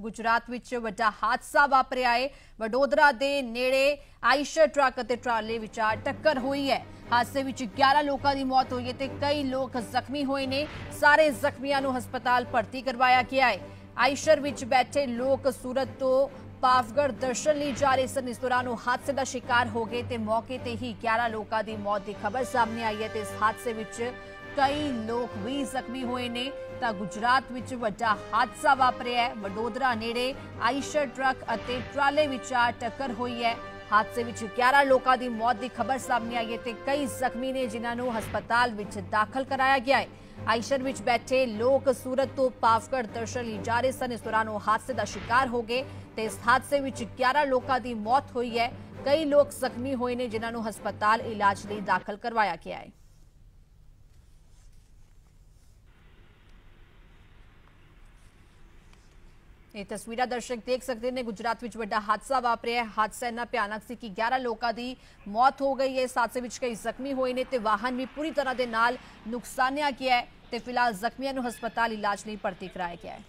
ਗੁਜਰਾਤ ਵਿੱਚ ਵੱਡਾ ਹਾਦਸਾ ਵਾਪਰਿਆ ਹੈ ਵਡੋਦਰਾ ਦੇ ਨੇੜੇ ਆਇਸ਼ਰ ਟਰੱਕ ਅਤੇ ਟਰਾਲੇ ਵਿਚਾਰ ਟੱਕਰ ਹੋਈ ਹੈ। ਹਾਦਸੇ ਵਿੱਚ 11 ਲੋਕਾਂ ਦੀ ਮੌਤ ਹੋਈ ਹੈ ਤੇ ਕਈ ਲੋਕ ਜ਼ਖਮੀ ਹੋਏ ਨੇ। ਸਾਰੇ ਜ਼ਖਮੀਆਂ ਨੂੰ ਹਸਪਤਾਲ ਭਰਤੀ ਕਰਵਾਇਆ ਗਿਆ ਹੈ। ਆਇਸ਼ਰ ਵਿੱਚ ਬੈਠੇ ਲੋਕ ਸੂਰਤ ਤੋਂ ਪਾਵਗੜ ਦਰਸ਼ਨ ਲਈ ਜਾ ਰਹੇ ਸਨ। ਇਸ ਦੌਰਾਨ ਉਹ ਹਾਦਸੇ ਦਾ ਸ਼ਿਕਾਰ ਹੋ ਗਏ ਤੇ ਮੌਕੇ ਤੇ ਹੀ 11 ਲੋਕਾਂ ਦੀ ਮੌਤ ਦੀ ਖਬਰ ਸਾਹਮਣੇ ਆਈ ਹੈ ਤੇ ਇਸ ਹਾਦਸੇ ਵਿੱਚ ਕਈ ਲੋਕ ਵੀ ਜ਼ਖਮੀ ਹੋਏ ਨੇ। ਤਾਂ ਗੁਜਰਾਤ ਵਿੱਚ ਵੱਡਾ ਹਾਦਸਾ ਵਾਪਰਿਆ ਹੈ। ਵਡੋਦਰਾ ਨੇੜੇ ਆਈਸ਼ਰ ਟਰੱਕ ਅਤੇ ਟਰਾਲੇ ਵਿਚਾਰ ਟੱਕਰ ਹੋਈ ਹੈ। ਹਾਦਸੇ ਵਿੱਚ 11 ਲੋਕਾਂ ਦੀ ਮੌਤ ਦੀ ਖਬਰ ਸਾਹਮਣੇ ਆਈ ਹੈ ਤੇ ਕਈ ਜ਼ਖਮੀ ਨੇ ਜਿਨ੍ਹਾਂ ਨੂੰ ਹਸਪਤਾਲ ਵਿੱਚ ਦਾਖਲ ਕਰਾਇਆ ਗਿਆ ਹੈ। ਆਇਸ਼ਰ ਵਿੱਚ ਬੈਠੇ ਲੋਕ ਸੂਰਤ ਤੋਂ ਪਾਵਗੜ ਦਰਸ਼ਨ ਲਈ ਜਾ ਰਹੇ ਸਨ। ਇਸ ਦੌਰਾਨ ਉਹ ਹਾਦਸੇ ਦਾ ਸ਼ਿਕਾਰ ਹੋ ਗਏ ਤੇ ਇਸ ਹਾਦਸੇ ਵਿੱਚ 11 ਲੋਕਾਂ ਦੀ ਮੌਤ ਹੋਈ ਹੈ। ਕਈ ਲੋਕ ਜ਼ਖਮੀ ਹੋਏ ਨੇ ਜਿਨ੍ਹਾਂ ਨੂੰ ਹਸਪਤਾਲ ਇਲਾਜ ਲਈ ਦਾਖਲ ਕਰਵਾਇਆ ਗਿਆ ਹੈ। ਇਹ ਤਸਵੀਰਾਂ ਦਰਸ਼ਕ ਦੇਖ ਸਕਦੇ ਨੇ, ਗੁਜਰਾਤ ਵਿੱਚ ਵੱਡਾ ਹਾਦਸਾ ਵਾਪਰਿਆ ਹੈ। ਹਾਦਸਾ ਇੰਨਾ ਭਿਆਨਕ ਸੀ ਕਿ 11 ਲੋਕਾਂ ਦੀ ਮੌਤ ਹੋ ਗਈ ਹੈ। ਇਸ ਹਾਦਸੇ ਵਿੱਚ ਕਈ ਜ਼ਖਮੀ ਹੋਏ ਨੇ ਤੇ ਵਾਹਨ ਵੀ ਪੂਰੀ ਤਰ੍ਹਾਂ ਦੇ ਨਾਲ ਨੁਕਸਾਨਿਆ ਗਿਆ ਹੈ ਤੇ ਫਿਲਹਾਲ ਜ਼ਖਮੀਆਂ ਨੂੰ ਹਸਪਤਾਲ ਇਲਾਜ ਲਈ ਭਰਤੀ ਕਰਾਇਆ ਗਿਆ ਹੈ।